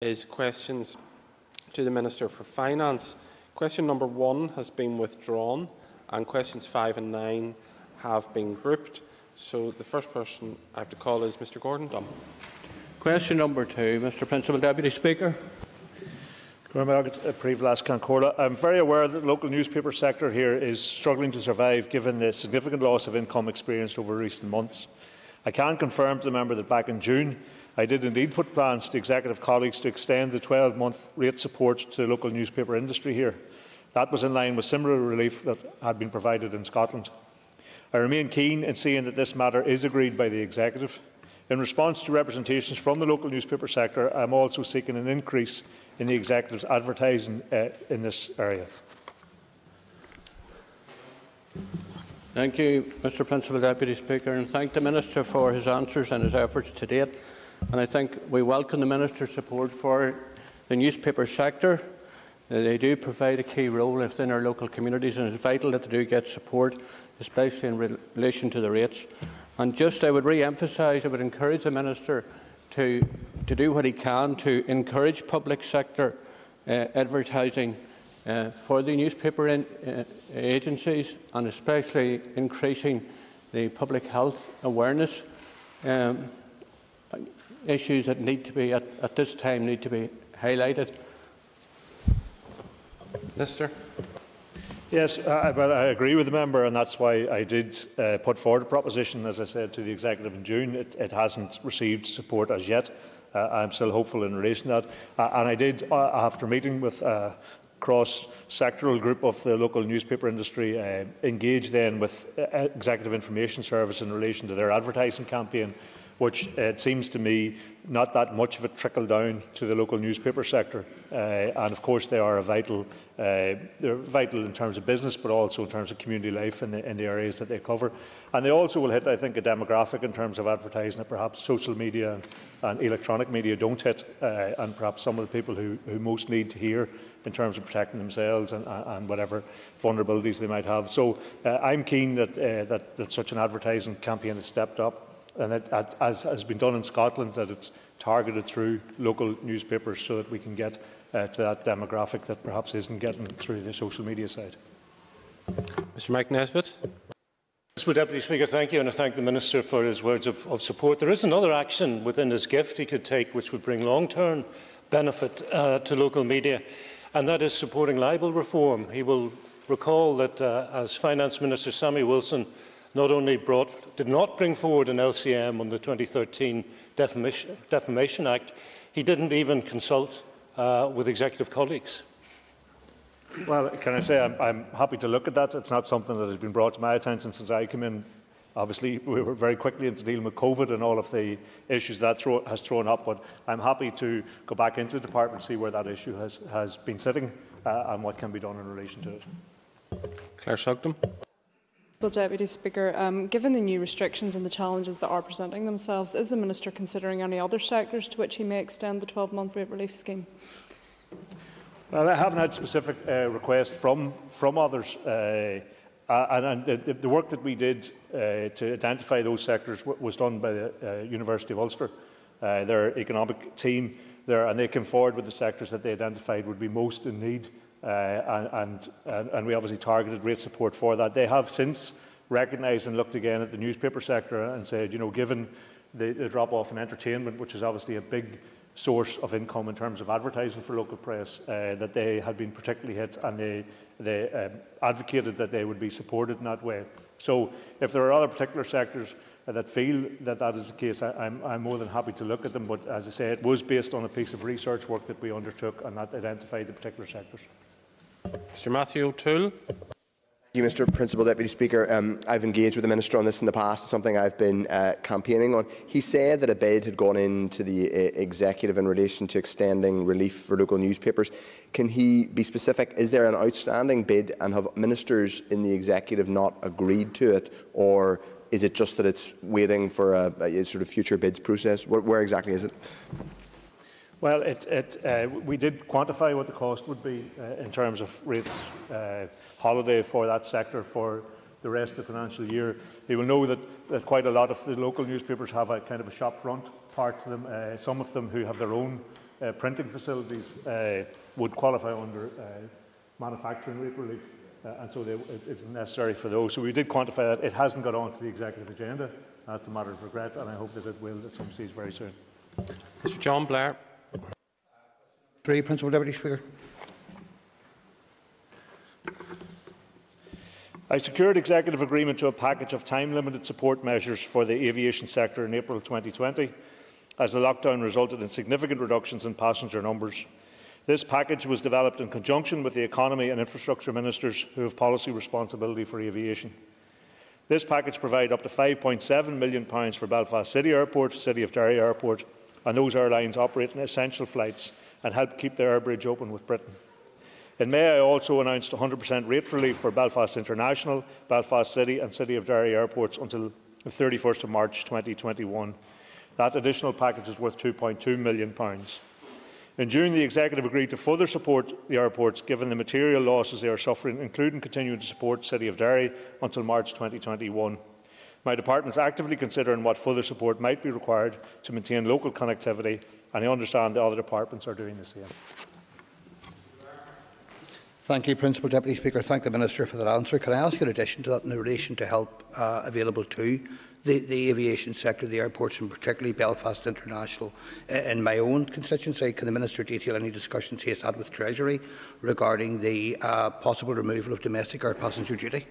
is questions to the Minister for Finance. Question number one has been withdrawn and questions five and nine have been grouped. So the first person I have to call is Mr Gordon Dunne. Question number two, Mr Principal Deputy Speaker. Eh, I'm very aware that the local newspaper sector here is struggling to survive given the significant loss of income experienced over recent months. I can confirm to the member that back in June I did indeed put plans to executive colleagues to extend the 12-month rate support to the local newspaper industry here. That was in line with similar relief that had been provided in Scotland. I remain keen in seeing that this matter is agreed by the Executive. In response to representations from the local newspaper sector, I am also seeking an increase in the Executive's advertising uh, in this area. Thank you, Mr Principal Deputy Speaker, and thank the Minister for his answers and his efforts to date. And I think we welcome the Minister's support for the newspaper sector. They do provide a key role within our local communities, and it's vital that they do get support especially in relation to the rates. And just I would re-emphasise, I would encourage the Minister to, to do what he can to encourage public sector uh, advertising uh, for the newspaper in, uh, agencies and especially increasing the public health awareness um, issues that need to be at, at this time need to be highlighted. Minister. Yes, I, well, I agree with the member, and that's why I did uh, put forward a proposition, as I said, to the executive in June. It, it hasn't received support as yet. Uh, I'm still hopeful in relation to that. Uh, and I did, uh, after meeting with a cross-sectoral group of the local newspaper industry, uh, engage then with uh, Executive Information Service in relation to their advertising campaign which uh, it seems to me not that much of a trickle down to the local newspaper sector. Uh, and of course they are a vital, uh, they're vital in terms of business, but also in terms of community life in the, in the areas that they cover. And they also will hit, I think, a demographic in terms of advertising that perhaps social media and, and electronic media don't hit, uh, and perhaps some of the people who, who most need to hear in terms of protecting themselves and, and whatever vulnerabilities they might have. So uh, I'm keen that, uh, that, that such an advertising campaign is stepped up and that, as has been done in Scotland, that it's targeted through local newspapers so that we can get uh, to that demographic that perhaps isn't getting through the social media side. Mr Mike Nesbitt. Mr Deputy Speaker, thank you, and I thank the Minister for his words of, of support. There is another action within his gift he could take which would bring long-term benefit uh, to local media, and that is supporting libel reform. He will recall that uh, as Finance Minister Sammy Wilson not only brought, did not bring forward an LCM on the 2013 Defamation, Defamation Act, he didn't even consult uh, with executive colleagues. Well, can I say I'm, I'm happy to look at that. It's not something that has been brought to my attention since I came in. Obviously, we were very quickly into dealing with COVID and all of the issues that throw, has thrown up, but I'm happy to go back into the department and see where that issue has, has been sitting uh, and what can be done in relation to it. Claire Sugden. Well, Deputy Speaker, um, given the new restrictions and the challenges that are presenting themselves, is the Minister considering any other sectors to which he may extend the 12-month rate relief scheme? Well, I haven't had specific uh, requests from, from others. Uh, and, and the, the, work that we did uh, to identify those sectors was done by the uh, University of Ulster, uh, their economic team there, and they came forward with the sectors that they identified would be most in need and, and, and we obviously targeted rate support for that. They have since recognised and looked again at the newspaper sector and said, you know, given the, the drop-off in entertainment, which is obviously a big source of income in terms of advertising for local press, uh, that they had been particularly hit and they, they um, advocated that they would be supported in that way. So if there are other particular sectors uh, that feel that that is the case, I, I'm, I'm more than happy to look at them. But as I say, it was based on a piece of research work that we undertook and that identified the particular sectors. Mr Matthew O'Toole. Thank you, Mr Principal Deputy Speaker. Um, I've engaged with the Minister on this in the past. It's something I've been uh, campaigning on. He said that a bid had gone into the uh, Executive in relation to extending relief for local newspapers. Can he be specific? Is there an outstanding bid and have ministers in the Executive not agreed to it or is it just that it's waiting for a, a sort of future bids process? Where, where exactly is it? Well, it, it, uh, we did quantify what the cost would be uh, in terms of rates uh, holiday for that sector for the rest of the financial year. You will know that, that quite a lot of the local newspapers have a kind of a shop front part to them. Uh, some of them who have their own uh, printing facilities uh, would qualify under manufacturing rate relief, uh, and so they, it isn't necessary for those. So we did quantify that. It hasn't got onto the executive agenda. That's a matter of regret, and I hope that it will at some stage very soon. Mr John Blair. Three, Principal Deputy Speaker. I secured executive agreement to a package of time-limited support measures for the aviation sector in April 2020, as the lockdown resulted in significant reductions in passenger numbers. This package was developed in conjunction with the Economy and Infrastructure Ministers who have policy responsibility for aviation. This package provides up to £5.7 million for Belfast City Airport, City of Derry Airport and those airlines operating essential flights and help keep the air bridge open with Britain. In May, I also announced 100% rate relief for Belfast International, Belfast City and City of Derry airports until the 31st of March 2021. That additional package is worth £2.2 million. In June, the Executive agreed to further support the airports given the material losses they are suffering, including continuing to support City of Derry until March 2021. My department is actively considering what further support might be required to maintain local connectivity, and I understand the other departments are doing the same. Thank you, Principal Deputy Speaker. Thank the Minister for that answer. Can I ask in addition to that, in relation to help uh, available to the, the aviation sector, the airports and particularly Belfast International, in my own constituency, can the Minister detail any discussions he has had with Treasury regarding the uh, possible removal of domestic air passenger duty?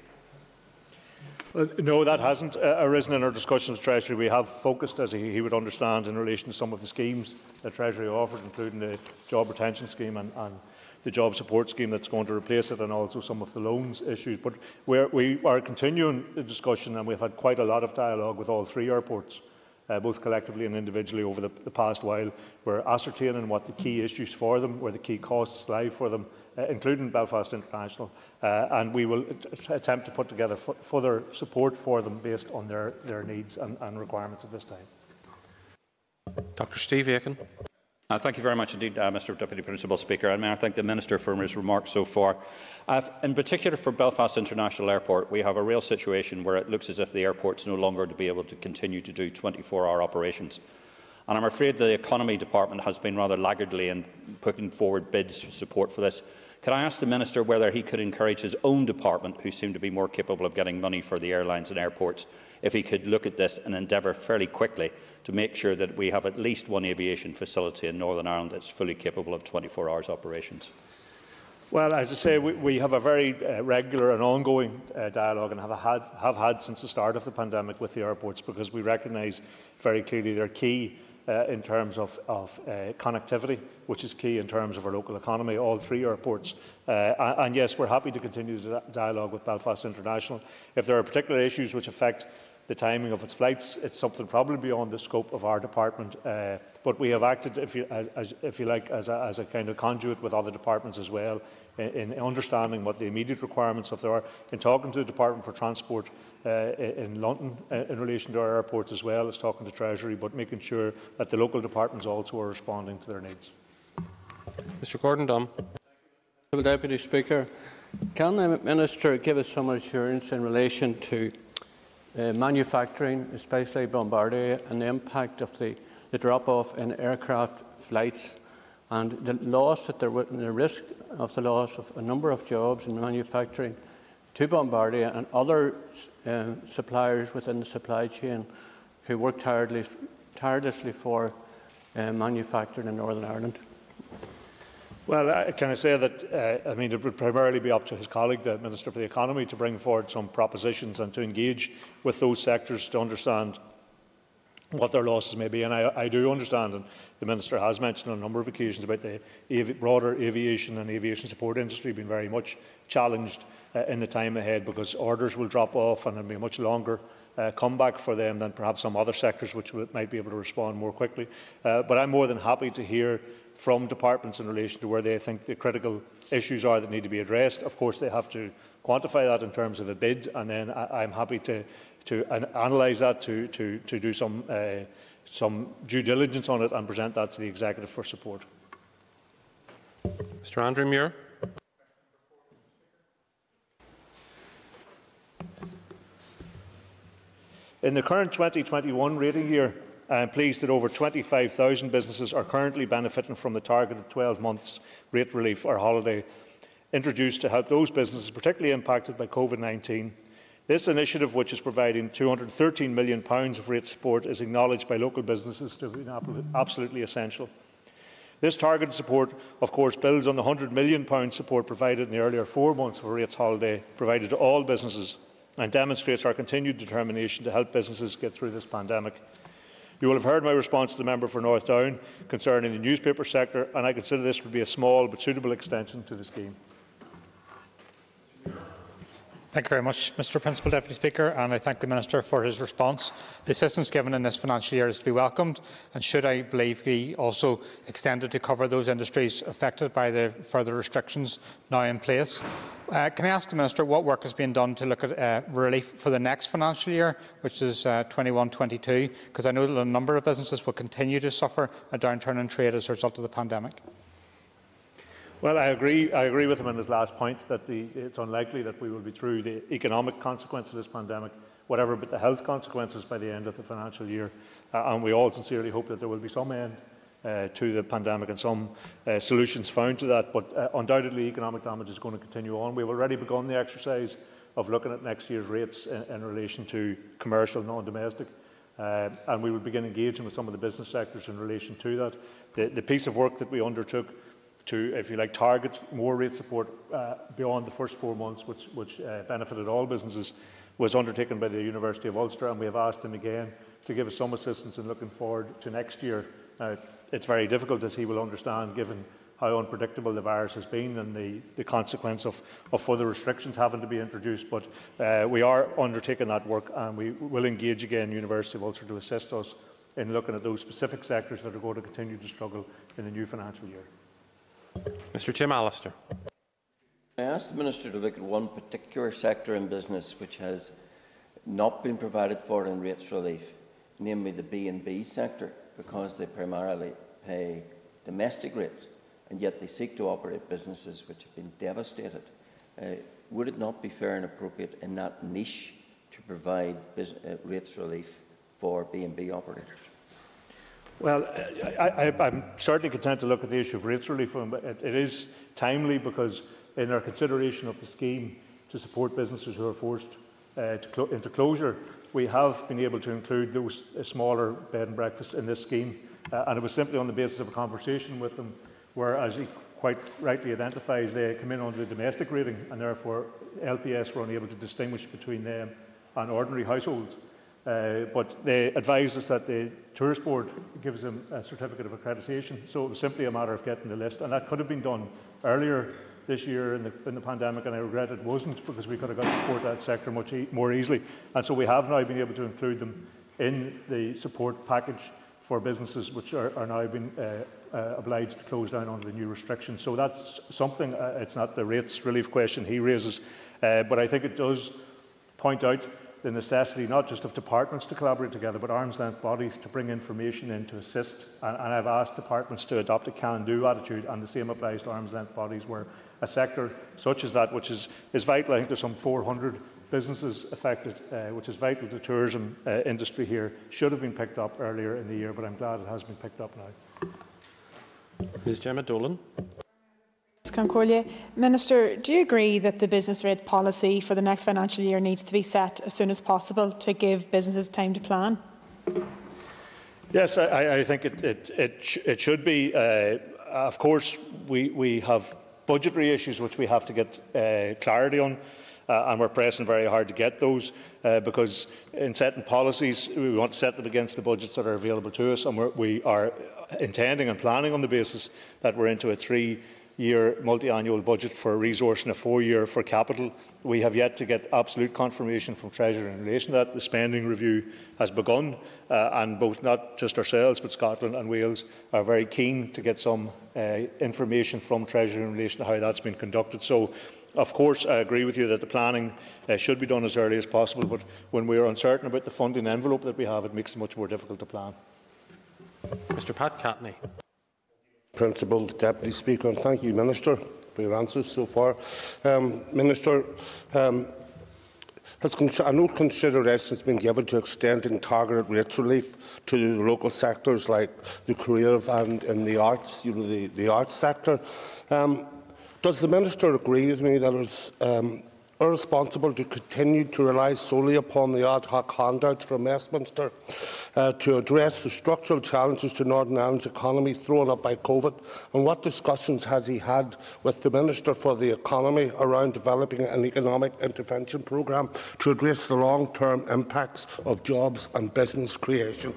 No, that hasn't uh, arisen in our discussions with Treasury. We have focused, as he, he, would understand, in relation to some of the schemes that Treasury offered, including the job retention scheme and, and the job support scheme that's going to replace it and also some of the loans issues. But we're, we are continuing the discussion and we've had quite a lot of dialogue with all three airports, uh, both collectively and individually over the, the past while. We're ascertaining what the key issues for them, where the key costs lie for them, uh, including Belfast International, uh, and we will attempt to put together further support for them based on their, their needs and, and requirements at this time. Dr Steve Aiken. Uh, thank you very much indeed, uh, Mr Deputy Principal Speaker. And may I thank the Minister for his remarks so far. Uh, in particular for Belfast International Airport, we have a real situation where it looks as if the airport is no longer to be able to continue to do 24-hour operations. And I'm afraid the Economy Department has been rather laggardly in putting forward bids for support for this. Could I ask the Minister whether he could encourage his own department, who seem to be more capable of getting money for the airlines and airports, if he could look at this and endeavour fairly quickly to make sure that we have at least one aviation facility in Northern Ireland that's fully capable of 24 hours operations? Well, as I say, we, we have a very uh, regular and ongoing uh, dialogue and have had, have had since the start of the pandemic with the airports because we recognise very clearly they're key uh, in terms of, of uh, connectivity, which is key in terms of our local economy, all three airports. Uh, and yes, we're happy to continue the dialogue with Belfast International. If there are particular issues which affect the timing of its flights. It's something probably beyond the scope of our department, uh, but we have acted, if you, as, as, if you like, as a, as a kind of conduit with other departments as well, in, in understanding what the immediate requirements of there are, in talking to the Department for Transport uh, in London uh, in relation to our airports as well as talking to Treasury, but making sure that the local departments also are responding to their needs. Mr Gordon Dunne. Deputy Speaker, can the Minister give us some assurance in relation to uh, manufacturing, especially Bombardier, and the impact of the, the drop-off in aircraft flights and the loss that there was, the risk of the loss of a number of jobs in manufacturing to Bombardier and other uh, suppliers within the supply chain who work tirelessly, tirelessly for uh, manufacturing in Northern Ireland. Well, uh, can I say that, uh, I mean, it would primarily be up to his colleague, the Minister for the Economy, to bring forward some propositions and to engage with those sectors to understand what their losses may be. And I, I do understand, and the Minister has mentioned on a number of occasions about the avi broader aviation and aviation support industry being very much challenged uh, in the time ahead because orders will drop off and it'll be a much longer uh, comeback for them than perhaps some other sectors which might be able to respond more quickly. Uh, but I'm more than happy to hear from departments in relation to where they think the critical issues are that need to be addressed. Of course, they have to quantify that in terms of a bid, and then I, I'm happy to, to an analyse that, to, to, to do some, uh, some due diligence on it and present that to the Executive for support. Mr Andrew Muir. In the current 2021 rating year, I am pleased that over 25,000 businesses are currently benefiting from the targeted 12 months rate relief or holiday introduced to help those businesses particularly impacted by COVID-19. This initiative, which is providing £213 million of rate support, is acknowledged by local businesses to be absolutely essential. This targeted support, of course, builds on the £100 million support provided in the earlier four months of a rates holiday provided to all businesses and demonstrates our continued determination to help businesses get through this pandemic. You will have heard my response to the member for North Down concerning the newspaper sector, and I consider this would be a small but suitable extension to the scheme. Thank you very much, Mr Principal Deputy Speaker, and I thank the Minister for his response. The assistance given in this financial year is to be welcomed and should, I believe, be also extended to cover those industries affected by the further restrictions now in place. Uh, can I ask the Minister what work is being done to look at uh, relief for the next financial year, which is 21-22, uh, because I know that a number of businesses will continue to suffer a downturn in trade as a result of the pandemic? Well, I agree, I agree with him on his last point that the, it's unlikely that we will be through the economic consequences of this pandemic, whatever but the health consequences by the end of the financial year. Uh, and we all sincerely hope that there will be some end uh, to the pandemic and some uh, solutions found to that. But uh, undoubtedly, economic damage is going to continue on. We've already begun the exercise of looking at next year's rates in, in relation to commercial, non-domestic. Uh, and we will begin engaging with some of the business sectors in relation to that. The, the piece of work that we undertook to, if you like, target more rate support uh, beyond the first four months, which, which uh, benefited all businesses, was undertaken by the University of Ulster, and we have asked him again to give us some assistance in looking forward to next year. Uh, it's very difficult, as he will understand, given how unpredictable the virus has been and the, the consequence of, of further restrictions having to be introduced. But uh, we are undertaking that work and we will engage again University of Ulster to assist us in looking at those specific sectors that are going to continue to struggle in the new financial year. Mr Jim Allister. I asked the Minister to look at one particular sector in business which has not been provided for in rates relief, namely the B&B sector, because they primarily pay domestic rates, and yet they seek to operate businesses which have been devastated. Uh, would it not be fair and appropriate in that niche to provide uh, rates relief for B&B operators? Well, I, am certainly content to look at the issue of rates relief, but it, it is timely because in our consideration of the scheme to support businesses who are forced uh, clo into closure, we have been able to include those uh, smaller bed and breakfasts in this scheme. Uh, and it was simply on the basis of a conversation with them where, as he quite rightly identifies, they come in under the domestic rating and therefore LPS were unable to distinguish between them and ordinary households. Uh, but they advised us that the Tourist Board gives them a certificate of accreditation, so it was simply a matter of getting the list, and that could have been done earlier this year in the, in the pandemic, and I regret it wasn't because we could have got support that sector much e more easily. And so we have now been able to include them in the support package for businesses which are, are now being uh, uh, obliged to close down under the new restrictions. So that's something, uh, it's not the rates relief question he raises, uh, but I think it does point out the necessity not just of departments to collaborate together, but arm's length bodies to bring information in to assist. And, and I've asked departments to adopt a can-do attitude, and the same applies to arm's length bodies, where a sector such as that, which is, is vital, I think there's some 400 businesses affected, uh, which is vital to tourism uh, industry here, should have been picked up earlier in the year, but I'm glad it has been picked up now. Ms Jemma Dolan. Concordia. Minister, do you agree that the business rate policy for the next financial year needs to be set as soon as possible to give businesses time to plan? Yes, I, I think it, it, it, sh it, should be. Uh, of course, we, we have budgetary issues which we have to get uh, clarity on. Uh, and we're pressing very hard to get those uh, because in setting policies, we want to set them against the budgets that are available to us, and we're, we are intending and planning on the basis that we're into a three year multi-annual budget for resource and a four-year for capital. We have yet to get absolute confirmation from Treasury in relation to that. The spending review has begun uh, and both not just ourselves but Scotland and Wales are very keen to get some uh, information from Treasury in relation to how that's been conducted. So of course, I agree with you that the planning uh, should be done as early as possible, but when we are uncertain about the funding envelope that we have, it makes it much more difficult to plan. Mr Pat Catney. Principal Deputy Speaker, and thank you, Minister, for your answers so far. Um, Minister, um, has I know consideration has been given to extending targeted rates relief to the local sectors like the creative and in the arts, you know, the, the arts sector. Um, does the Minister agree with me that there's um, irresponsible to continue to rely solely upon the ad hoc handouts from Westminster uh, to address the structural challenges to Northern Ireland's economy thrown up by COVID? And what discussions has he had with the Minister for the Economy around developing an economic intervention programme to address the long-term impacts of jobs and business creation?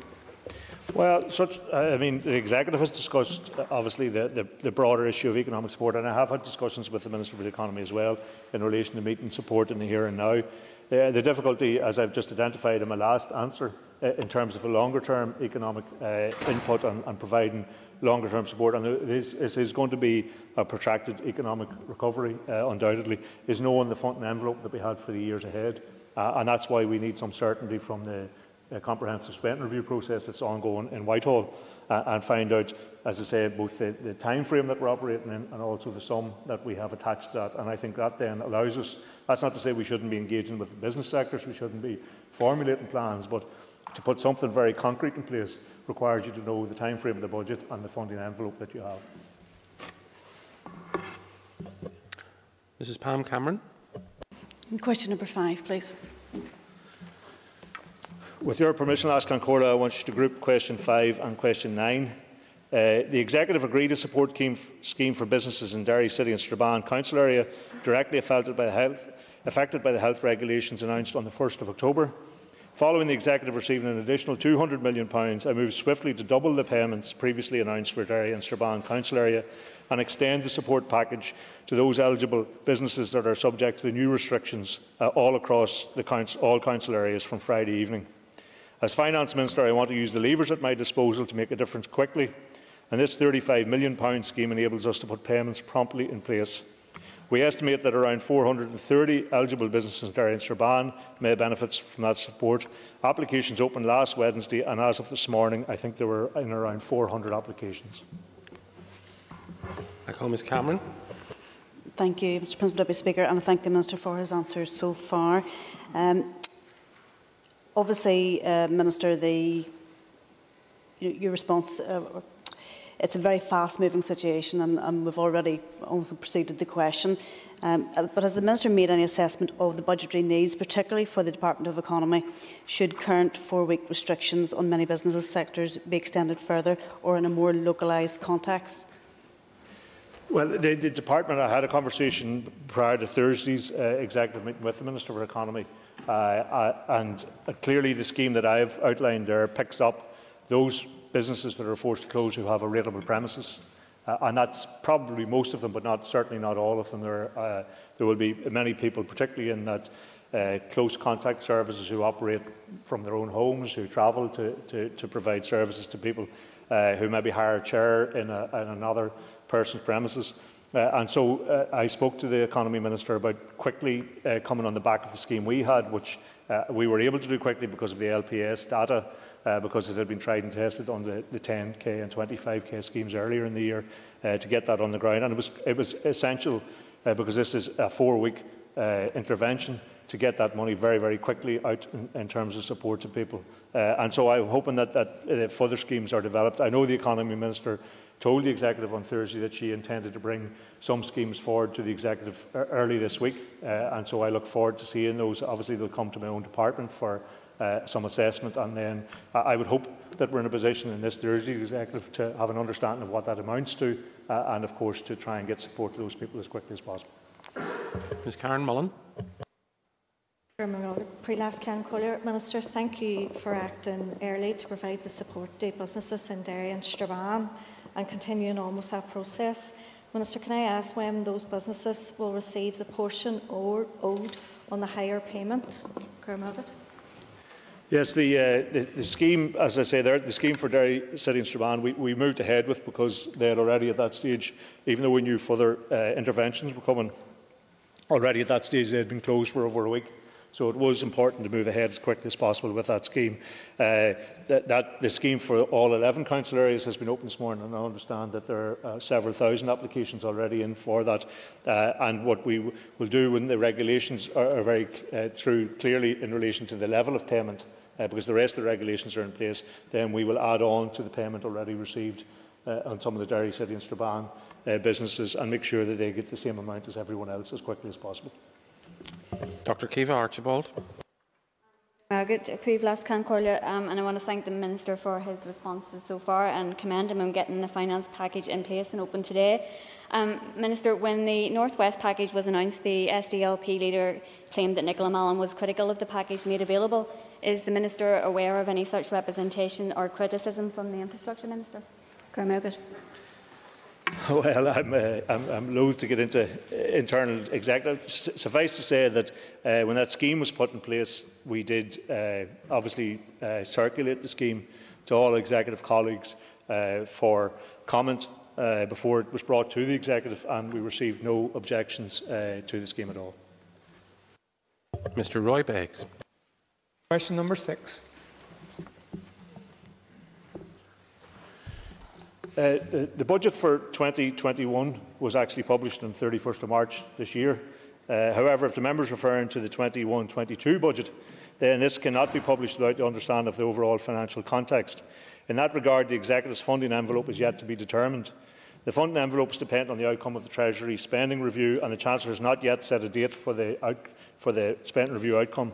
Well, such, I mean, the Executive has discussed, uh, obviously, the, the, the, broader issue of economic support, and I have had discussions with the Minister for the Economy as well in relation to meeting support in the here and now. Uh, the difficulty, as I've just identified in my last answer, uh, in terms of a longer-term economic uh, input and, and providing longer-term support, and this is, going to be a protracted economic recovery, uh, undoubtedly, is knowing the funding envelope that we had for the years ahead. Uh, and that's why we need some certainty from the comprehensive spending review process that's ongoing in Whitehall uh, and find out, as I say, both the, the time frame that we're operating in and also the sum that we have attached to that. And I think that then allows us, that's not to say we shouldn't be engaging with the business sectors, we shouldn't be formulating plans, but to put something very concrete in place requires you to know the time frame of the budget and the funding envelope that you have. Mrs Pam Cameron. Question number five, please. With your permission, I'll Ask Concordia, I want you to group question 5 and question 9. Uh, the Executive agreed a support scheme for businesses in Derry City and Strabane Council area directly affected by, health, affected by the health regulations announced on the 1st of October. Following the Executive receiving an additional £200 million, I moved swiftly to double the payments previously announced for Derry and Strabane Council area and extend the support package to those eligible businesses that are subject to the new restrictions uh, all across the council, all council areas from Friday evening. As Finance Minister, I want to use the levers at my disposal to make a difference quickly, and this £35 million scheme enables us to put payments promptly in place. We estimate that around 430 eligible businesses in Derry and Strabane may benefit from that support. Applications opened last Wednesday, and as of this morning, I think there were in around 400 applications. I call Ms Cameron. Thank you, Mr Principal Deputy Speaker, and I thank the Minister for his answers so far. Um, Obviously, uh, Minister, the, your response, uh, it's a very fast-moving situation and, and, we've already also proceeded the question. Um, uh, but has the Minister made any assessment of the budgetary needs, particularly for the Department of Economy, should current four-week restrictions on many businesses sectors be extended further or in a more localised context? Well, the, the, department, I had a conversation prior to Thursday's uh, executive meeting with the Minister for Economy uh, uh, and clearly the scheme that I've outlined there picks up those businesses that are forced to close who have a rateable premises. Uh, and that's probably most of them, but not certainly not all of them. There, uh, there will be many people, particularly in that uh, close contact services, who operate from their own homes, who travel to, to, to provide services to people who maybe hire a chair in, a, in another person's premises. Uh, and so uh, I spoke to the Economy Minister about quickly uh, coming on the back of the scheme we had, which uh, we were able to do quickly because of the LPS data, uh, because it had been tried and tested on the, the 10k and 25k schemes earlier in the year uh, to get that on the ground. And it was, it was essential because this is a four-week intervention to get that money very, very quickly out in, in terms of support to people. and so I'm hoping that, that further schemes are developed. I know the Economy Minister told the Executive on Thursday that she intended to bring some schemes forward to the Executive early this week, uh, and so I look forward to seeing those. Obviously, they'll come to my own department for uh, some assessment, and then I would hope that we're in a position in this Thursday Executive to have an understanding of what that amounts to, uh, and of course to try and get support to those people as quickly as possible. Ms Karen Mullan. Pre-last Karen Collier, Minister, thank you for acting early to provide the support to businesses in Derry and Strabane and continuing on with that process. Minister, can I ask when those businesses will receive the portion or owed on the higher payment? Yes, the, uh, the, the, scheme, as I say there, the scheme for Derry City and Strabane, we, we moved ahead with because they had already at that stage, even though we knew further uh, interventions were coming, already at that stage they had been closed for over a week. So it was important to move ahead as quickly as possible with that scheme. Uh, that, that, the scheme for all 11 council areas has been open this morning, and I understand that there are uh, several thousand applications already in for that. Uh, and what we will do when the regulations are, are very uh, through clearly in relation to the level of payment, uh, because the rest of the regulations are in place, then we will add on to the payment already received uh, on some of the Derry City and Strabane businesses and make sure that they get the same amount as everyone else as quickly as possible. Dr Caoimhe Archibald. Margaret Privlas Cancorla, um, and I want to thank the Minister for his responses so far and commend him on getting the finance package in place and open today. Um, Minister, when the North West package was announced, the SDLP leader claimed that Nicola Mallon was critical of the package made available. Is the Minister aware of any such representation or criticism from the Infrastructure Minister? Margaret. Well, I'm, uh, I'm, I'm loath to get into internal executive. Suffice to say that uh, when that scheme was put in place, we did uh, obviously uh, circulate the scheme to all executive colleagues uh, for comment uh, before it was brought to the executive, and we received no objections to the scheme at all. Mr. Roy Beggs. Question number six. Uh, the, the, budget for 2021 was actually published on 31st of March this year. Uh, however, if the member is referring to the 21-22 budget, then this cannot be published without the understanding of the overall financial context. In that regard, the Executive's funding envelope is yet to be determined. The funding envelope is dependent on the outcome of the Treasury spending review, and the Chancellor has not yet set a date for the, out, for the spending review outcome.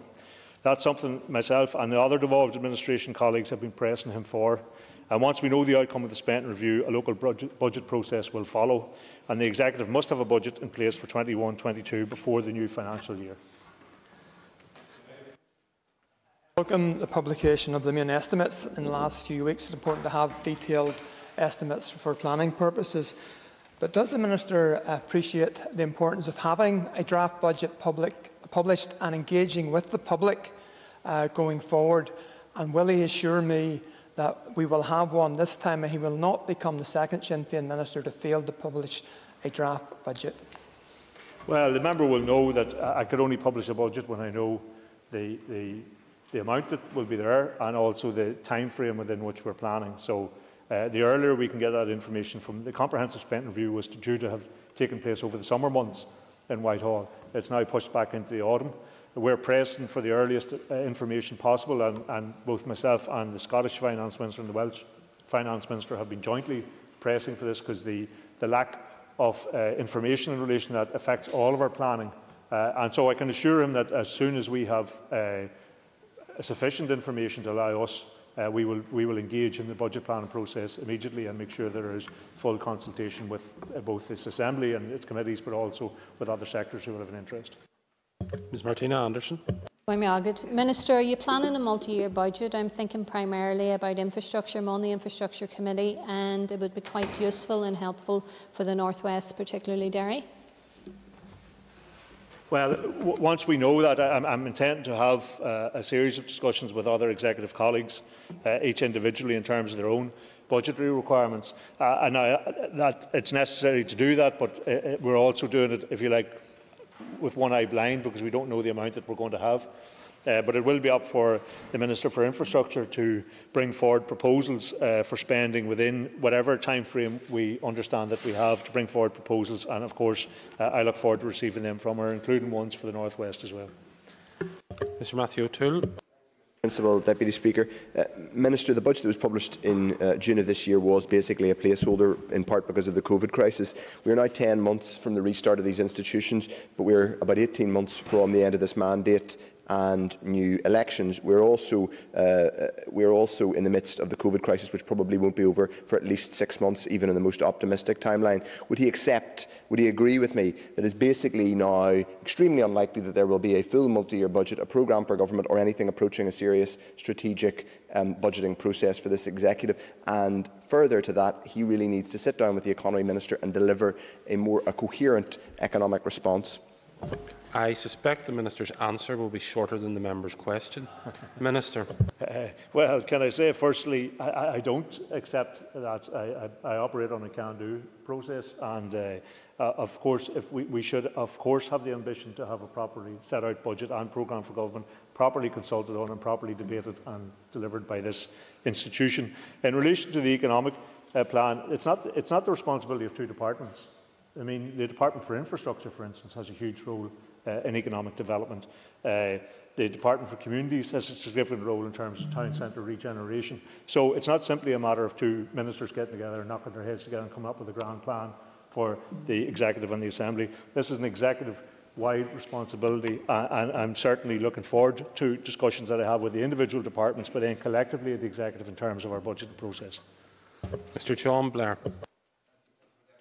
That's something myself and the other devolved administration colleagues have been pressing him for. And once we know the outcome of the spent review, a local budget, budget process will follow, and the Executive must have a budget in place for 21-22 before the new financial year. Welcome the publication of the main estimates in the last few weeks. It's important to have detailed estimates for planning purposes. But does the Minister appreciate the importance of having a draft budget public, published and engaging with the public uh, going forward? And will he assure me that we will have one this time and he will not become the second Sinn Féin minister to fail to publish a draft budget? Well, the member will know that I could only publish a budget when I know the, the, the amount that will be there and also the time frame within which we're planning. So uh, the earlier we can get that information from the comprehensive spending review was due to have taken place over the summer months in Whitehall. It's now pushed back into the autumn. We're pressing for the earliest uh, information possible, and, and, both myself and the Scottish Finance Minister and the Welsh Finance Minister have been jointly pressing for this because the, the lack of uh, information in relation to that affects all of our planning. Uh, and so I can assure him that as soon as we have uh, sufficient information to allow us, uh, we, will, we will engage in the budget planning process immediately and make sure there is full consultation with uh, both this Assembly and its committees, but also with other sectors who will have an interest. Ms Martina Anderson. Minister, are you planning a multi-year budget? I'm thinking primarily about infrastructure, money infrastructure committee, and it would be quite useful and helpful for the North West, particularly Derry. Well, once we know that, I'm, I'm intending to have uh, a series of discussions with other executive colleagues, uh, each individually in terms of their own budgetary requirements. Uh, and I, that it's necessary to do that, but uh, uh, we're also doing it, if you like, with one eye blind because we don't know the amount that we're going to have. Uh, but it will be up for the Minister for Infrastructure to bring forward proposals uh, for spending within whatever time frame we understand that we have to bring forward proposals. And of course, uh, I look forward to receiving them from her, including ones for the North West as well. Mr Matthew O'Toole. Principal Deputy Speaker. Uh, Minister, the budget that was published in uh, June of this year was basically a placeholder, in part because of the COVID crisis. We are now 10 months from the restart of these institutions, but we are about 18 months from the end of this mandate and new elections. We're also, uh, uh, we're also in the midst of the COVID crisis, which probably won't be over for at least six months, even in the most optimistic timeline. Would he accept, would he agree with me that it's basically now extremely unlikely that there will be a full multi-year budget, a programme for government or anything approaching a serious strategic um, budgeting process for this executive? And further to that, he really needs to sit down with the economy minister and deliver a more a coherent economic response. I suspect the Minister's answer will be shorter than the member's question. Minister. Uh, well, can I say, firstly, I, I don't accept that I, I, I operate on a can-do process, and uh, uh, of course, if we, we should, of course, have the ambition to have a properly set out budget and programme for government, properly consulted on and properly debated and delivered by this institution. In relation to the economic uh, plan, it's not, it's not the responsibility of two departments. I mean, the Department for Infrastructure, for instance, has a huge role uh, in economic development. Uh, the Department for Communities has a significant role in terms of town centre regeneration. So it's not simply a matter of two ministers getting together and knocking their heads together and coming up with a grand plan for the executive and the assembly. This is an executive wide responsibility uh, and I'm certainly looking forward to discussions that I have with the individual departments but then collectively at the executive in terms of our budget process. Mr John Blair.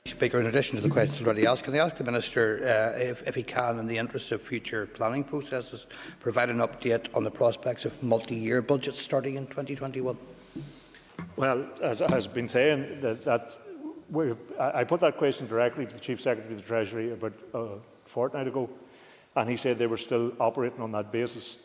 Speaker, in addition to the questions already asked, can I ask the Minister uh, if, if he can, in the interest of future planning processes, provide an update on the prospects of multi-year budgets starting in 2021? Well, as I has been saying, that, that I put that question directly to the Chief Secretary of the Treasury about a fortnight ago, and he said they were still operating on that basis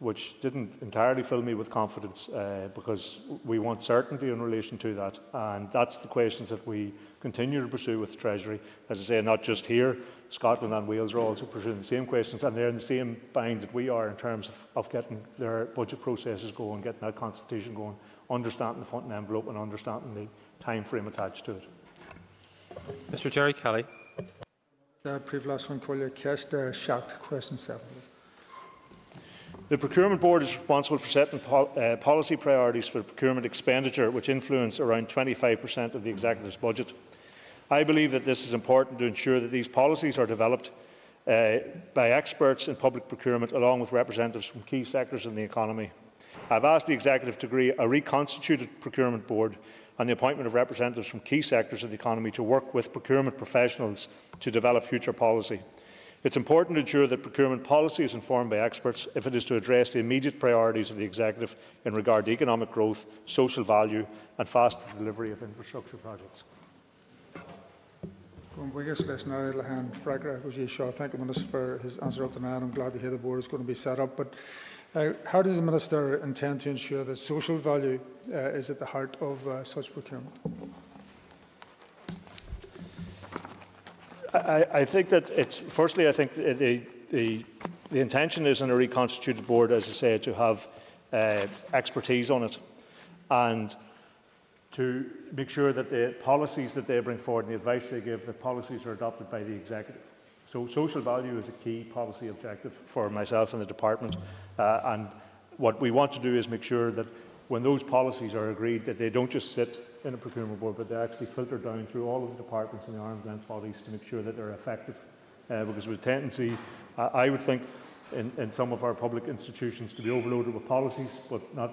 which didn't entirely fill me with confidence uh, because we want certainty in relation to that. And that's the questions that we continue to pursue with the Treasury. As I say, not just here, Scotland and Wales are also pursuing the same questions and they're in the same bind that we are in terms of, of getting their budget processes going, getting that consultation going, understanding the funding envelope and understanding the time frame attached to it. Mr Gerry Kelly. Uh, Privlas Collier, Cast, uh, Shout, question seven. The Procurement Board is responsible for setting pol uh, policy priorities for procurement expenditure, which influence around 25% of the Executive's budget. I believe that this is important to ensure that these policies are developed uh, by experts in public procurement along with representatives from key sectors in the economy. I have asked the Executive to agree a reconstituted procurement board and the appointment of representatives from key sectors of the economy to work with procurement professionals to develop future policy. It's important to ensure that procurement policy is informed by experts if it is to address the immediate priorities of the Executive in regard to economic growth, social value and faster delivery of infrastructure projects. Thank the Minister for his answer up to now. I'm glad to hear the board is going to be set up. But uh, how does the Minister intend to ensure that social value uh, is at the heart of uh, such procurement? I, I, think that it's firstly, I think the, the, the intention is in a reconstituted board, as I say, to have uh, expertise on it and to make sure that the policies that they bring forward and the advice they give, the policies are adopted by the executive. So social value is a key policy objective for myself and the department. Uh, and what we want to do is make sure that when those policies are agreed, that they don't just sit in a procurement board, but they actually filter down through all of the departments and the arm's length bodies to make sure that they're effective. Uh, because with tendency, uh, I would think, in, in some of our public institutions to be overloaded with policies, but not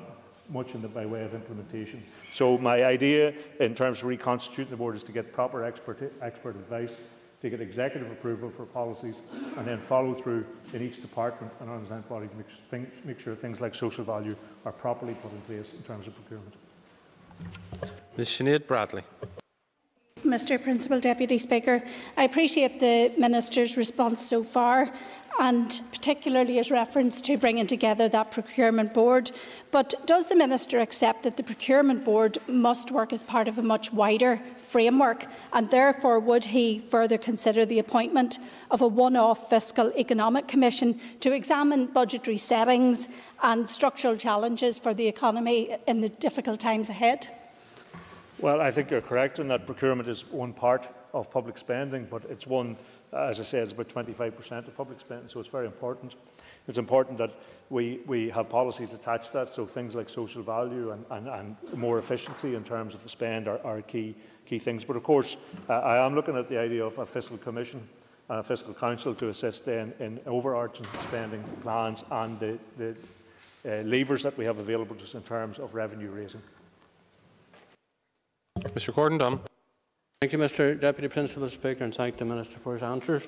much in the, by way of implementation. So my idea in terms of reconstituting the board is to get proper expert, expert advice, to get executive approval for policies, and then follow through in each department and arm's length body to make, think, make sure things like social value are properly put in place in terms of procurement. Ms Sinead Bradley. Mr Principal Deputy Speaker, I appreciate the Minister's response so far and particularly as reference to bringing together that procurement board. But does the Minister accept that the procurement board must work as part of a much wider framework and therefore would he further consider the appointment of a one-off fiscal economic commission to examine budgetary settings and structural challenges for the economy in the difficult times ahead? Well, I think you're correct in that procurement is one part of public spending, but it's one, as I said, it's about 25% of public spending, so it's very important. It's important that we, we have policies attached to that, so things like social value and, and, and more efficiency in terms of the spend are, are key, key things. But of course, uh, I am looking at the idea of a fiscal commission and a fiscal council to assist in, in overarching spending plans and the, the uh, levers that we have available us in terms of revenue raising. Mr Gordon Dunne. Thank you, Mr Deputy Principal Speaker, and thank the Minister for his answers.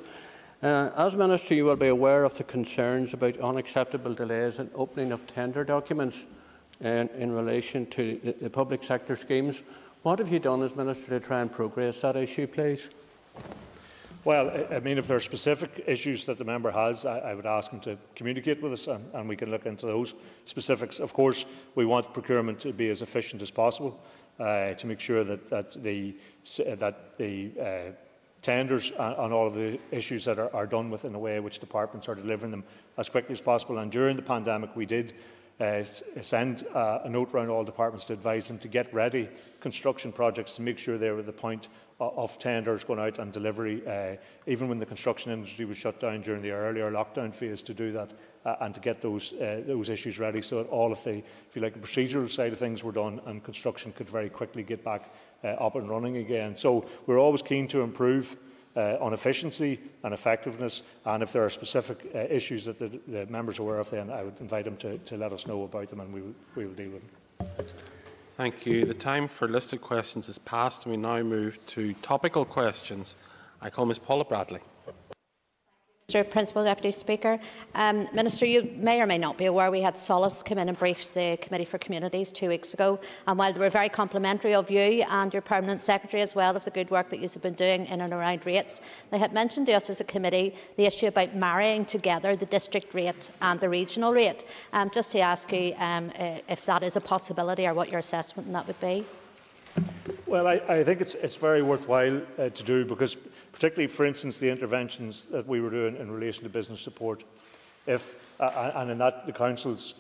Uh, as Minister, you will be aware of the concerns about unacceptable delays in opening of tender documents in, in relation to the, the public sector schemes. What have you done as Minister to try and progress that issue, please? Well, I mean, if there are specific issues that the member has, I, I would ask him to communicate with us and, and, we can look into those specifics. Of course, we want procurement to be as efficient as possible uh, to make sure that, that the, that the uh, tenders on all of the issues that are, are done with in a way which departments are delivering them as quickly as possible. And during the pandemic, we did uh, send uh, a note around all departments to advise them to get ready construction projects to make sure they were at the point of tenders going out and delivery, uh, even when the construction industry was shut down during the earlier lockdown phase, to do that uh, and to get those uh, those issues ready, so that all of the, if you like, the procedural side of things were done and construction could very quickly get back uh, up and running again. So we're always keen to improve. Uh, on efficiency and effectiveness, and if there are specific uh, issues that the, the members are aware of, then I would invite them to, to let us know about them, and we will, we will deal with them. Thank you. The time for listed questions is past, and we now move to topical questions. I call Ms Paula Bradley. Mr Principal Deputy Speaker. Um, Minister, you may or may not be aware we had Solace come in and brief the Committee for Communities two weeks ago. And while they were very complimentary of you and your Permanent Secretary as well of the good work that you have been doing in and around rates, they had mentioned to us as a committee the issue about marrying together the district rate and the regional rate. Um, just to ask you um, uh, if that is a possibility or what your assessment on that would be. Well, I, I think it's, it's very worthwhile uh, to do because particularly, for instance, the interventions that we were doing in relation to business support. If, uh, and in that, the councils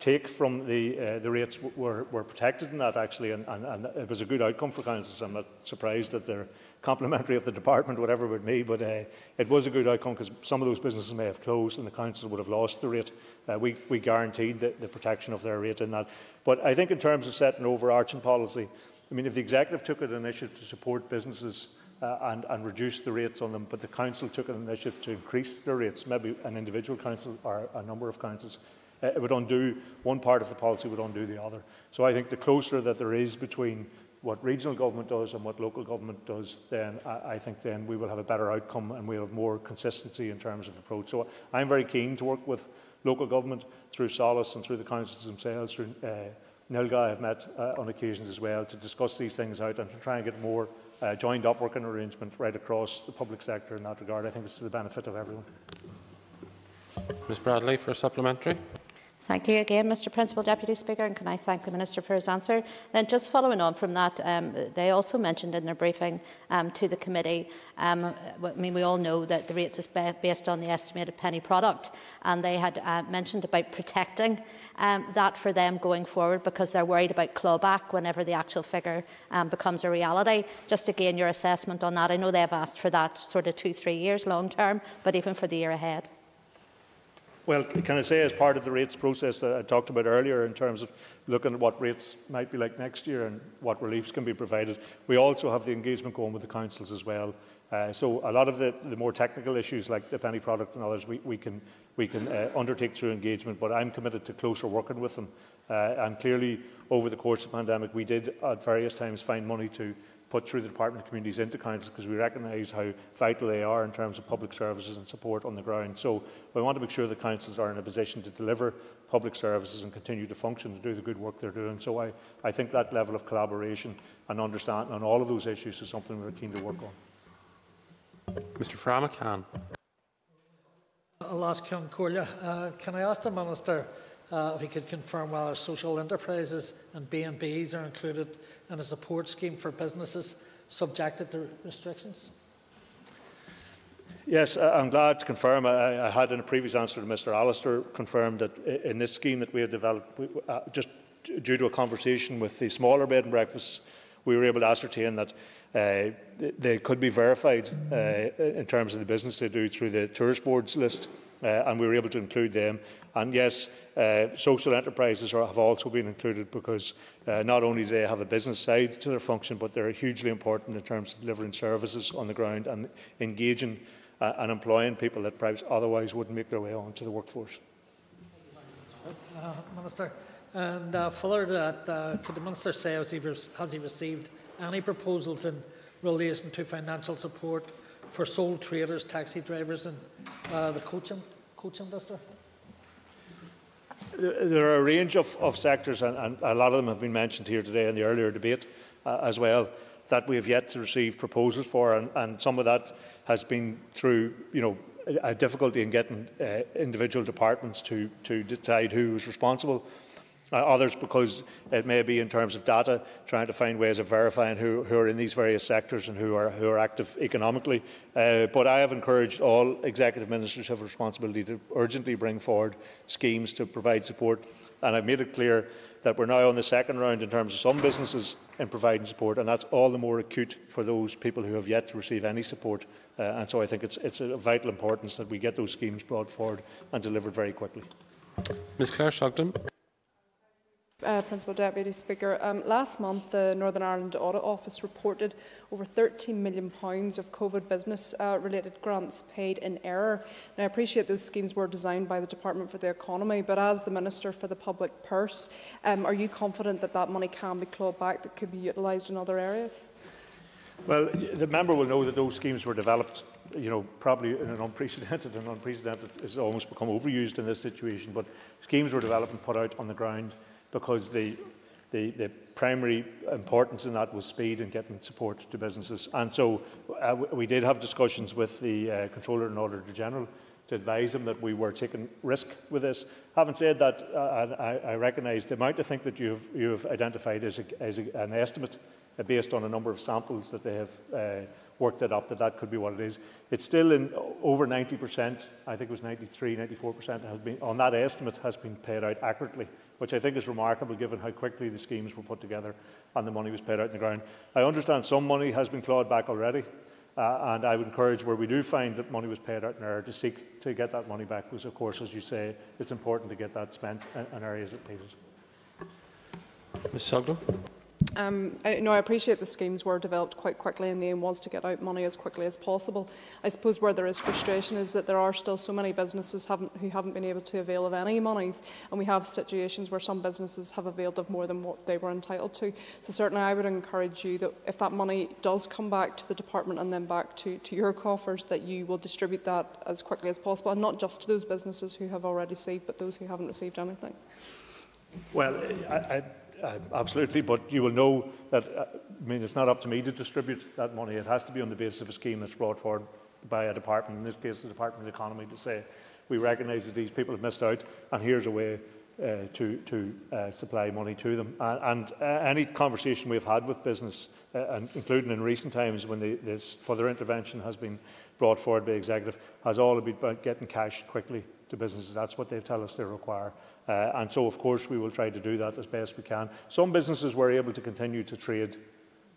take from the, uh, the rates were, were protected in that actually, and, and, and, it was a good outcome for councils. I'm not surprised that they're complimentary of the department, whatever it would be, but uh, it was a good outcome because some of those businesses may have closed and the councils would have lost the rate. Uh, we, we guaranteed the, the protection of their rate in that. But I think in terms of setting overarching policy, I mean, if the executive took an initiative to support businesses uh, and, and reduce the rates on them, but the council took an initiative to increase the rates, maybe an individual council or a number of councils, uh, it would undo one part of the policy would undo the other. So I think the closer that there is between what regional government does and what local government does, then I, I think then we will have a better outcome and we'll have more consistency in terms of approach. So I'm very keen to work with local government through Solace and through the councils themselves, through uh, NILGA I've met uh, on occasions as well to discuss these things out and to try and get more uh, joined up working arrangement right across the public sector in that regard. I think it's to the benefit of everyone. Ms Bradley for a supplementary. Thank you again, Mr Principal Deputy Speaker, and can I thank the Minister for his answer. Then just following on from that, um, they also mentioned in their briefing um, to the committee, um, I mean, we all know that the rates is based on the estimated penny product, and they had uh, mentioned about protecting um, that for them going forward because they're worried about clawback whenever the actual figure um, becomes a reality. Just again, your assessment on that, I know they've asked for that sort of two, three years long term, but even for the year ahead. Well, can I say, as part of the rates process that I talked about earlier, in terms of looking at what rates might be like next year and what reliefs can be provided, we also have the engagement going with the councils as well. Uh, so a lot of the, the more technical issues like the penny product and others, we, we can, we can uh, undertake through engagement, but I'm committed to closer working with them. Uh, and clearly, over the course of the pandemic, we did at various times find money to put through the Department of Communities into councils because we recognise how vital they are in terms of public services and support on the ground. So we want to make sure the councils are in a position to deliver public services and continue to function to do the good work they're doing. So I, I think that level of collaboration and understanding on all of those issues is something we're keen to work on. Mr Framacan. I'll ask Ceann Comhairle. Uh, can I ask the Minister uh, if he could confirm whether social enterprises and B&Bs are included in a support scheme for businesses subjected to restrictions? Yes, I'm glad to confirm. I, had in a previous answer to Mr Allister confirmed that in this scheme that we had developed, uh, just due to a conversation with the smaller bed and breakfasts, we were able to ascertain that uh, they could be verified uh, in terms of the business they do through the tourist boards list uh, and we were able to include them. And yes, uh, social enterprises are, have also been included because uh, not only do they have a business side to their function, but they're hugely important in terms of delivering services on the ground and engaging uh, and employing people that perhaps otherwise wouldn't make their way onto the workforce. Uh, Minister, and uh, further to that, uh, could the Minister say has he, has he received any proposals in relation to financial support for sole traders, taxi drivers and uh, the coaching, coach industry? There are a range of, of sectors, and, and, a lot of them have been mentioned here today in the earlier debate uh, as well. that we have yet to receive proposals for, and, and some of that has been through, you know, a difficulty in getting uh, individual departments to, to decide who is responsible. Uh, others because it may be in terms of data, trying to find ways of verifying who, who are in these various sectors and who are, who are active economically. Uh, but I have encouraged all executive ministers who have responsibility to urgently bring forward schemes to provide support. And I've made it clear that we're now on the second round in terms of some businesses in providing support, and that's all the more acute for those people who have yet to receive any support. Uh, and so I think it's, it's of vital importance that we get those schemes brought forward and delivered very quickly. Ms Claire Sugden. Uh, Principal Deputy Speaker, um, last month the Northern Ireland Audit Office reported over £13 million of COVID business-related uh, grants paid in error. Now, I appreciate those schemes were designed by the Department for the Economy, but as the Minister for the Public Purse, um, are you confident that that money can be clawed back that could be utilised in other areas? Well, the member will know that those schemes were developed you know, probably in an unprecedented and unprecedented has almost become overused in this situation, but schemes were developed and put out on the ground because the, the, the primary importance in that was speed and getting support to businesses. And so uh, we did have discussions with the uh, Controller and Auditor General to advise them that we were taking risk with this. Having said that, uh, I, I recognise the amount I think that you've, you've identified as, a, as a, an estimate uh, based on a number of samples that they have uh, worked it up that that could be what it is. It's still in over 90%, I think it was 93, 94% has been, on that estimate has been paid out accurately, which I think is remarkable given how quickly the schemes were put together and the money was paid out in the ground. I understand some money has been clawed back already, uh, and I would encourage where we do find that money was paid out in error to seek to get that money back because, of course, as you say, it's important to get that spent in areas that need it. Ms Sugden. Um, I, no, I appreciate the schemes were developed quite quickly and the aim was to get out money as quickly as possible. I suppose where there is frustration is that there are still so many businesses haven't, who haven't been able to avail of any monies and we have situations where some businesses have availed of more than what they were entitled to. So certainly I would encourage you that if that money does come back to the department and then back to, to your coffers that you will distribute that as quickly as possible and not just to those businesses who have already received but those who haven't received anything. Well, I, I Uh, absolutely, but you will know that uh, I mean, it's not up to me to distribute that money. It has to be on the basis of a scheme that's brought forward by a department, in this case the Department of Economy, to say we recognise that these people have missed out and here's a way uh, to, to uh, supply money to them. And, and uh, any conversation we've had with business, uh, and including in recent times when the, this further intervention has been brought forward by the executive, has all been about getting cash quickly to businesses. That's what they tell us they require. Uh, and so, of course, we will try to do that as best we can. Some businesses were able to continue to trade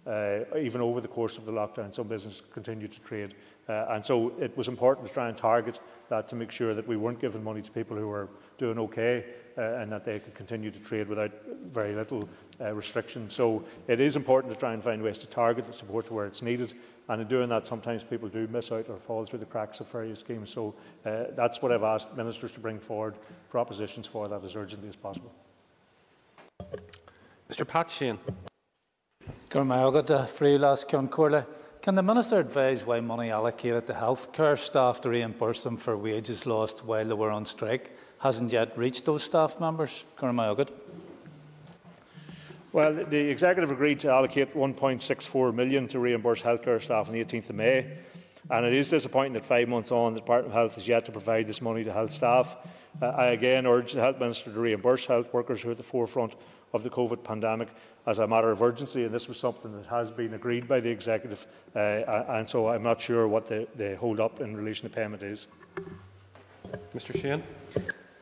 even over the course of the lockdown. Some businesses continued to trade. Uh, and so it was important to try and target that to make sure that we weren't giving money to people who were doing okay uh, and that they could continue to trade without very little uh, restriction. So it is important to try and find ways to target the support to where it's needed. And in doing that, sometimes people do miss out or fall through the cracks of various schemes. So uh, that's what I've asked ministers to bring forward propositions for that as urgently as possible. Mr Pat Can the Minister advise why money allocated to healthcare staff to reimburse them for wages lost while they were on strike hasn't yet reached those staff members? Well, the Executive agreed to allocate 1.64 million to reimburse healthcare staff on the 18th of May. And it is disappointing that five months on, the Department of Health has yet to provide this money to health staff. Uh, I again urge the Health Minister to reimburse health workers who are at the forefront of the COVID pandemic as a matter of urgency, and this was something that has been agreed by the Executive, uh, and so I'm not sure what the, the hold-up in relation to payment is. Mr Sheehan.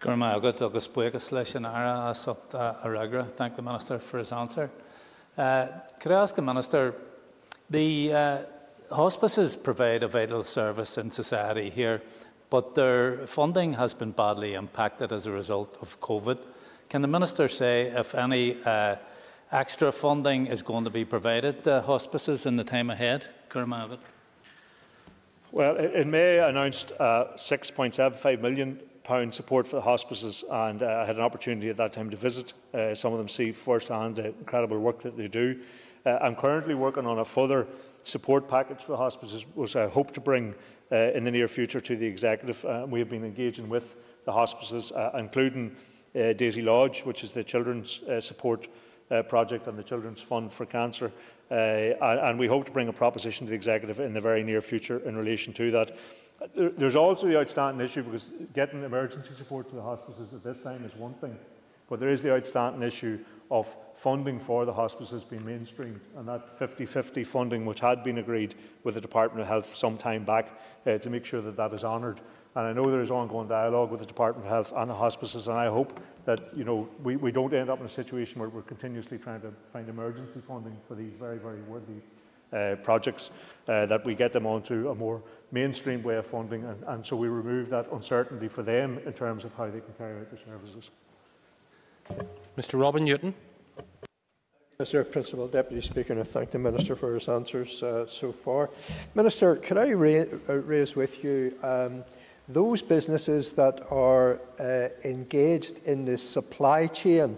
agus buchas leis an ara a ragra. Thank the Minister for his answer. Uh, could I ask the Minister, the uh, hospices provide a vital service in society here, but their funding has been badly impacted as a result of COVID. Can the Minister say if any uh, extra funding is going to be provided to hospices in the time ahead? Well, in May, I announced uh, 6.75 million pound support for the hospices, and uh, I had an opportunity at that time to visit uh, some of them, see firsthand the incredible work that they do. Uh, I'm currently working on a further support package for the hospices, which I hope to bring uh, in the near future to the executive. Uh, we have been engaging with the hospices, uh, including uh, Daisy Lodge, which is the children's uh, support uh, project and the Children's Fund for Cancer. Uh, and, we hope to bring a proposition to the Executive in the very near future in relation to that. There's also the outstanding issue because getting emergency support to the hospices at this time is one thing, but there is the outstanding issue of funding for the hospices being mainstreamed and that 50-50 funding which had been agreed with the Department of Health some time back uh, to make sure that that is honoured. And I know there is ongoing dialogue with the Department of Health and the hospices and I hope that you know, we, we don't end up in a situation where we're continuously trying to find emergency funding for these very, very worthy uh, projects, uh, that we get them onto a more mainstream way of funding and, and so we remove that uncertainty for them in terms of how they can carry out their services. Mr Robin Newton. Mr Principal Deputy Speaker, and I thank the Minister for his answers uh, so far. Minister, could I ra uh, raise with you um, those businesses that are uh, engaged in the supply chain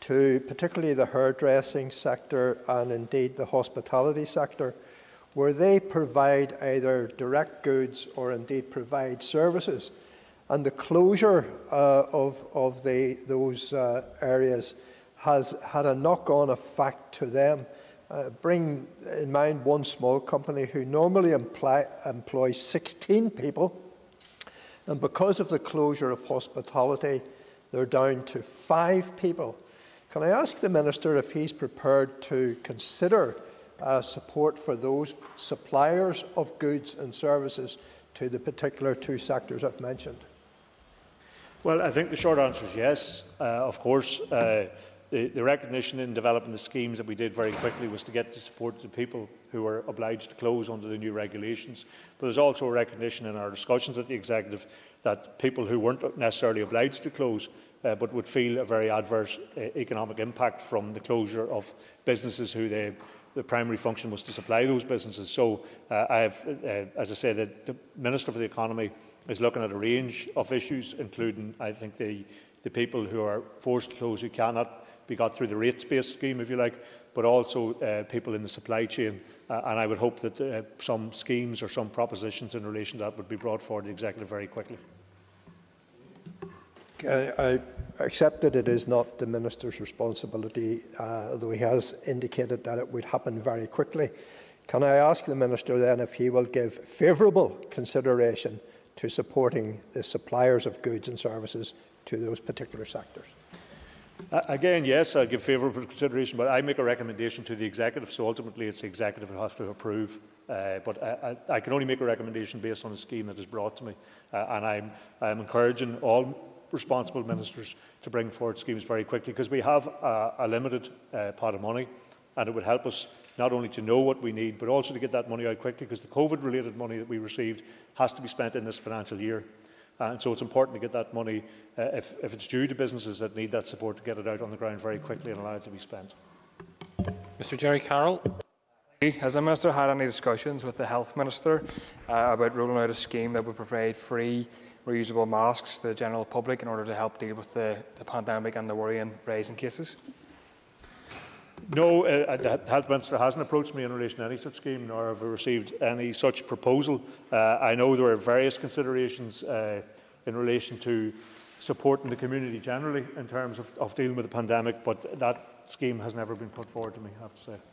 to particularly the hairdressing sector and indeed the hospitality sector, where they provide either direct goods or indeed provide services. And the closure uh, of, of the, those uh, areas has had a knock-on effect to them. Uh, bring in mind one small company who normally imply, employs 16 people, and because of the closure of hospitality, they're down to five people. Can I ask the Minister if he's prepared to consider uh, support for those suppliers of goods and services to the particular two sectors I've mentioned? Well, I think the short answer is yes. Uh, of course, uh, the, the, recognition in developing the schemes that we did very quickly was to get to support the people who were obliged to close under the new regulations. But there's also a recognition in our discussions at the Executive that people who weren't necessarily obliged to close uh, but would feel a very adverse uh, economic impact from the closure of businesses who they, the primary function was to supply those businesses. So uh, I have, uh, as I say, the, the Minister for the Economy is looking at a range of issues, including, I think, the, the people who are forced to close who cannot be got through the rates-based scheme, if you like, but also uh, people in the supply chain. Uh, and I would hope that uh, some schemes or some propositions in relation to that would be brought forward to the Executive very quickly. I, accept that it is not the Minister's responsibility, uh, although he has indicated that it would happen very quickly. Can I ask the Minister then if he will give favourable consideration to supporting the suppliers of goods and services to those particular sectors? Again, yes, I give favourable consideration, but I make a recommendation to the Executive, so ultimately it's the Executive who has to approve. Uh, but I, I, I, can only make a recommendation based on a scheme that is brought to me, uh, and I'm, I'm encouraging all responsible ministers to bring forward schemes very quickly because we have a, a limited uh, pot of money and it would help us not only to know what we need but also to get that money out quickly because the COVID related money that we received has to be spent in this financial year. And so it's important to get that money, uh, if, if it's due to businesses that need that support, to get it out on the ground very quickly and allow it to be spent. Mr Gerry Carroll. Has the Minister had any discussions with the Health Minister uh, about rolling out a scheme that would provide free reusable masks to the general public in order to help deal with the, the pandemic and the worrying rising cases? No, uh, the Health Minister hasn't approached me in relation to any such scheme, nor have we received any such proposal. Uh, I know there are various considerations uh, in relation to supporting the community generally in terms of, of dealing with the pandemic, but that scheme has never been put forward to me, I have to say.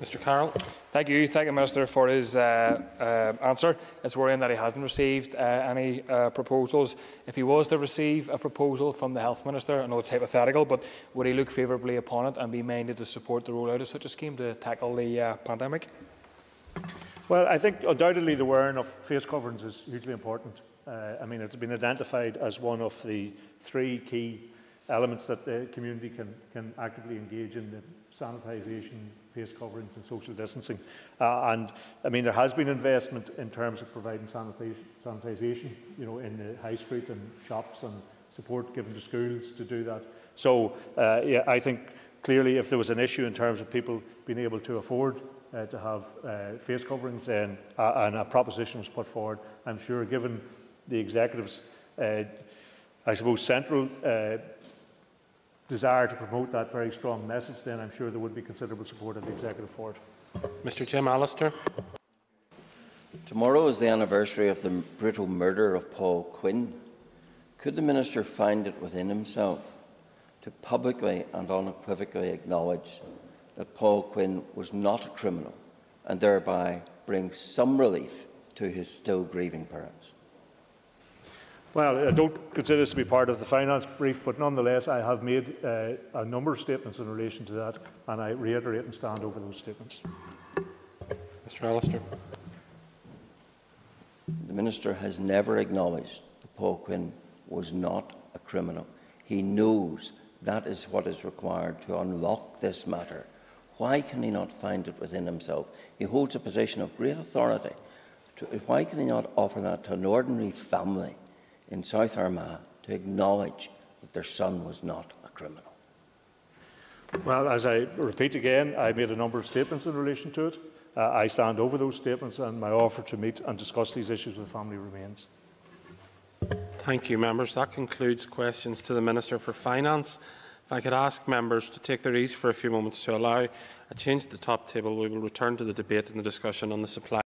Mr Carroll. Thank you. Thank you, Minister, for his uh, uh, answer. It's worrying that he hasn't received uh, any uh, proposals. If he was to receive a proposal from the Health Minister, I know it's hypothetical, but would he look favourably upon it and be minded to support the rollout of such a scheme to tackle the uh, pandemic? Well, I think undoubtedly the wearing of face coverings is hugely important. Uh, I mean, it's been identified as one of the three key elements that the community can, can actively engage in, the sanitisation, face coverings and social distancing. Uh, and I mean, there has been investment in terms of providing sanitisation, you know, in the high street and shops and support given to schools to do that. So, uh, yeah, I think clearly if there was an issue in terms of people being able to afford uh, to have uh, face coverings then, uh, and a proposition was put forward, I'm sure given the executives, uh, I suppose, central desire to promote that very strong message, then I'm sure there would be considerable support of the Executive for it. Mr Jim Allister. Tomorrow is the anniversary of the brutal murder of Paul Quinn. Could the Minister find it within himself to publicly and unequivocally acknowledge that Paul Quinn was not a criminal and thereby bring some relief to his still grieving parents? Well, I don't consider this to be part of the finance brief, but nonetheless, I have made uh, a number of statements in relation to that, and I reiterate and stand over those statements. Mr Allister. The Minister has never acknowledged that Paul Quinn was not a criminal. He knows that is what is required to unlock this matter. Why can he not find it within himself? He holds a position of great authority. Why can he not offer that to an ordinary family in South Armagh to acknowledge that their son was not a criminal? Well, as I repeat again, I made a number of statements in relation to it. Uh, I stand over those statements, and my offer to meet and discuss these issues with the family remains. Thank you, members. That concludes questions to the Minister for Finance. If I could ask members to take their ease for a few moments to allow a change at the top table, we will return to the debate and the discussion on the supply.